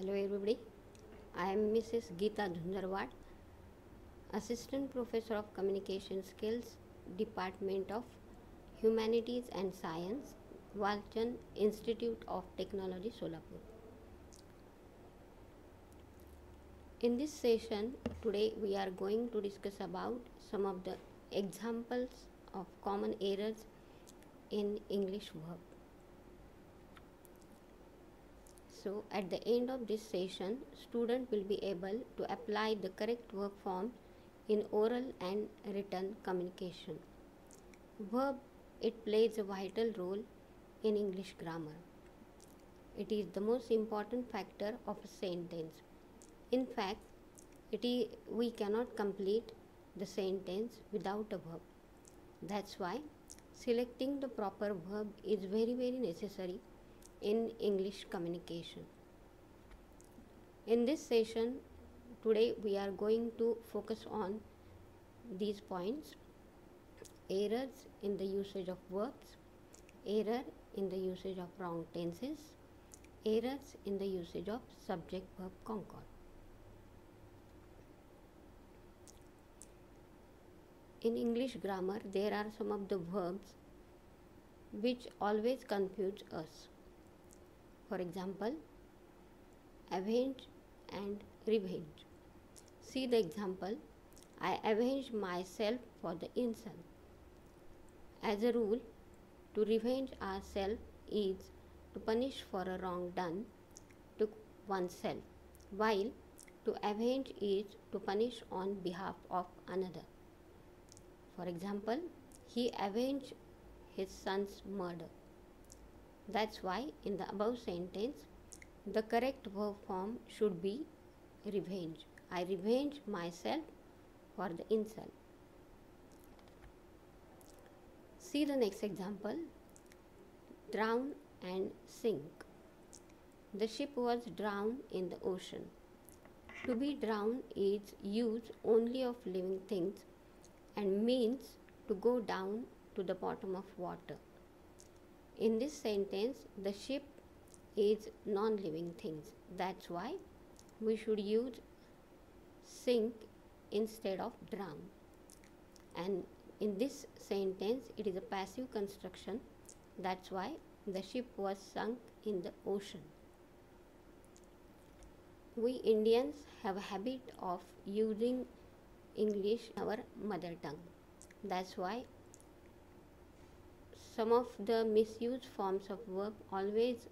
Hello everybody. I am Mrs. Geeta Zunjarwad, Assistant Professor of Communication Skills, Department of Humanities and Science, Walchand Institute of Technology, Solapur. In this session, today we are going to discuss about some of the examples of common errors in English verb. So at the end of this session, student will be able to apply the correct verb form in oral and written communication. Verb, it plays a vital role in English grammar. It is the most important factor of a sentence. In fact, it is, we cannot complete the sentence without a verb. That's why selecting the proper verb is very very necessary in English communication. In this session, today we are going to focus on these points errors in the usage of verbs, error in the usage of wrong tenses, errors in the usage of subject verb concord. In English grammar, there are some of the verbs which always confuse us. For example, avenge and revenge. See the example I avenge myself for the insult. As a rule, to revenge ourselves is to punish for a wrong done to oneself, while to avenge is to punish on behalf of another. For example, he avenged his son's murder. That's why in the above sentence, the correct verb form should be revenge. I revenge myself for the insult. See the next example drown and sink. The ship was drowned in the ocean. To be drowned is used only of living things and means to go down to the bottom of water. In this sentence, the ship is non living things. That's why we should use sink instead of drown. And in this sentence, it is a passive construction. That's why the ship was sunk in the ocean. We Indians have a habit of using English our mother tongue. That's why some of the misused forms of verb always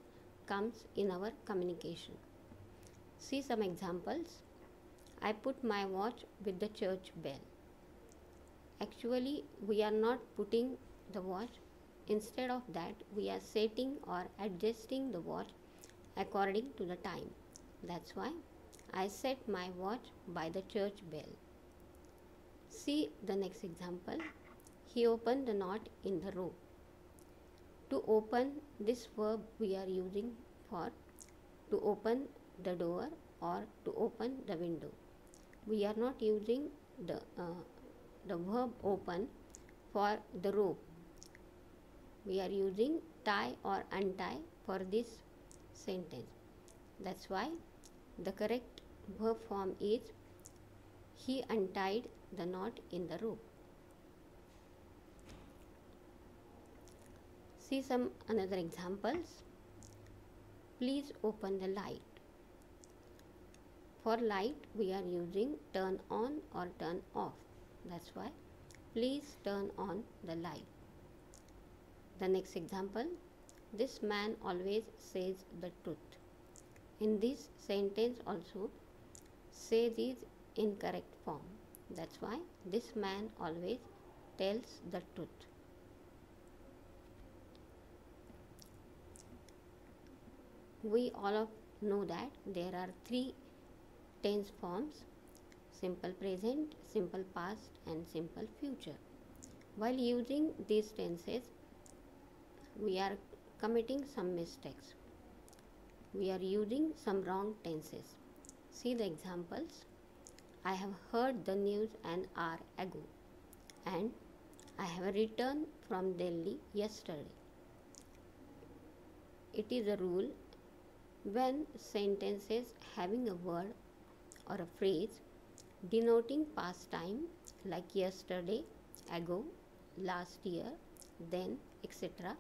comes in our communication. See some examples. I put my watch with the church bell. Actually, we are not putting the watch. Instead of that, we are setting or adjusting the watch according to the time. That's why I set my watch by the church bell. See the next example. He opened the knot in the rope. To open this verb we are using for to open the door or to open the window. We are not using the, uh, the verb open for the rope. We are using tie or untie for this sentence. That's why the correct verb form is he untied the knot in the rope. See some another examples. Please open the light. For light we are using turn on or turn off. That's why please turn on the light. The next example. This man always says the truth. In this sentence also says is incorrect form. That's why this man always tells the truth. We all of know that there are three tense forms simple present, simple past, and simple future. While using these tenses, we are committing some mistakes. We are using some wrong tenses. See the examples. I have heard the news an hour ago and I have returned from Delhi yesterday. It is a rule when sentences having a word or a phrase denoting past time like yesterday, ago, last year, then, etc.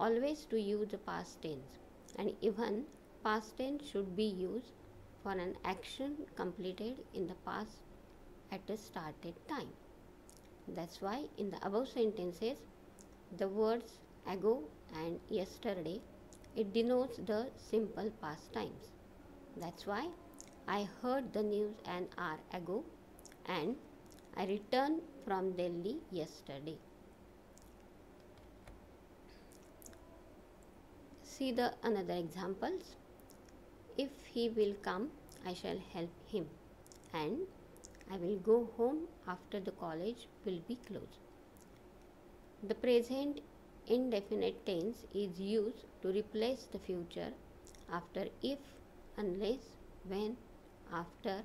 Always to use the past tense and even past tense should be used for an action completed in the past at a started time. That's why in the above sentences the words ago and yesterday it denotes the simple past times. That's why I heard the news an hour ago and I returned from Delhi yesterday. See the another examples. If he will come, I shall help him and I will go home after the college will be closed. The present indefinite tense is used to replace the future after if, unless, when, after,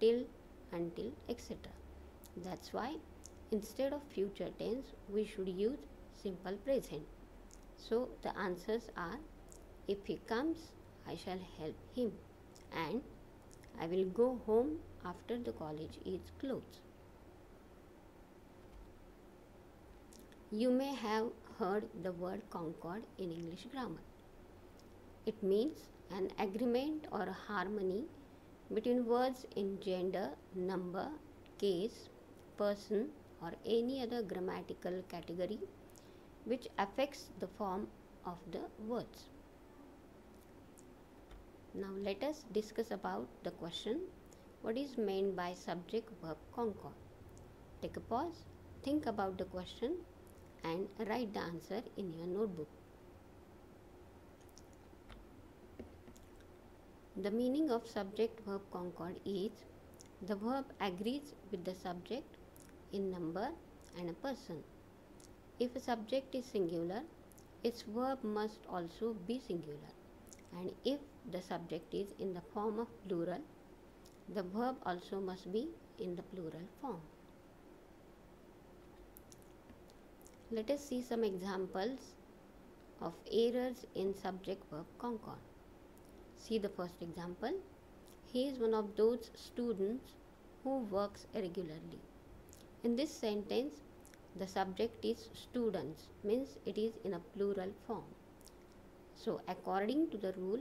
till, until, etc. That's why instead of future tense we should use simple present. So the answers are if he comes I shall help him and I will go home after the college is closed. You may have heard the word concord in English grammar. It means an agreement or a harmony between words in gender, number, case, person, or any other grammatical category which affects the form of the words. Now let us discuss about the question what is meant by subject verb concord. Take a pause, think about the question and write the answer in your notebook. The meaning of subject verb concord is the verb agrees with the subject in number and a person. If a subject is singular, its verb must also be singular. And if the subject is in the form of plural, the verb also must be in the plural form. Let us see some examples of errors in subject verb concord. See the first example. He is one of those students who works regularly. In this sentence, the subject is students, means it is in a plural form. So, according to the rule,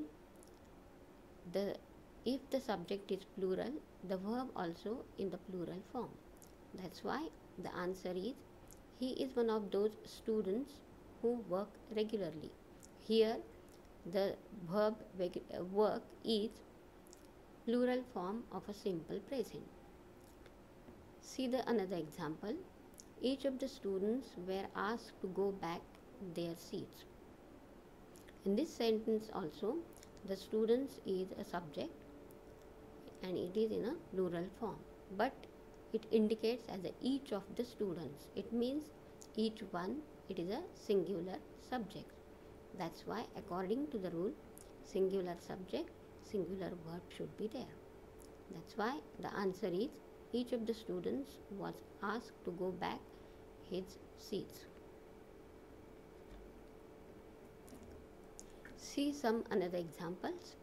the if the subject is plural, the verb also in the plural form. That's why the answer is he is one of those students who work regularly. Here, the verb work is plural form of a simple present. See the another example. Each of the students were asked to go back their seats. In this sentence also, the students is a subject and it is in a plural form. But it indicates as each of the students. It means each one it is a singular subject. That's why according to the rule singular subject singular verb should be there. That's why the answer is each of the students was asked to go back his seats. See some another examples.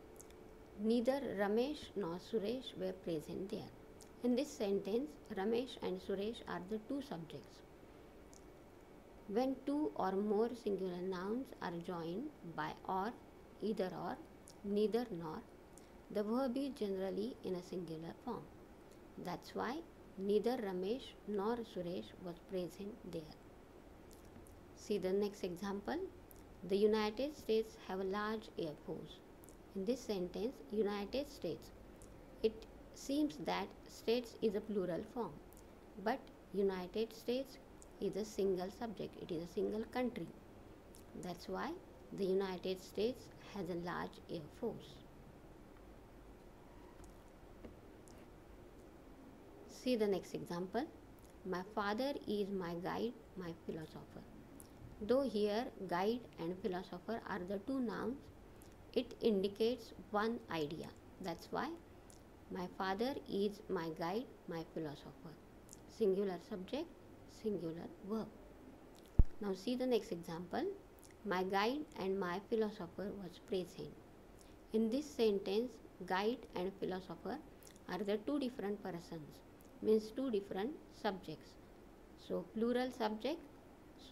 Neither ramesh nor suresh were present there in this sentence, Ramesh and Suresh are the two subjects. When two or more singular nouns are joined by or, either or, neither nor, the verb is generally in a singular form. That's why neither Ramesh nor Suresh was present there. See the next example. The United States have a large air force. In this sentence, United States, it seems that states is a plural form but united states is a single subject it is a single country. That's why the united states has a large air force. See the next example. My father is my guide my philosopher. Though here guide and philosopher are the two nouns it indicates one idea. That's why my father is my guide, my philosopher. Singular subject, singular verb. Now see the next example. My guide and my philosopher was present. In this sentence, guide and philosopher are the two different persons, means two different subjects. So, plural subject,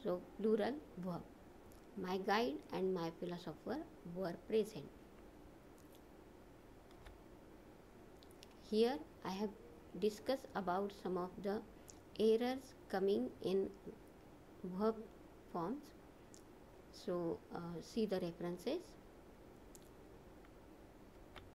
so plural verb. My guide and my philosopher were present. Here I have discussed about some of the errors coming in verb forms. So, uh, see the references.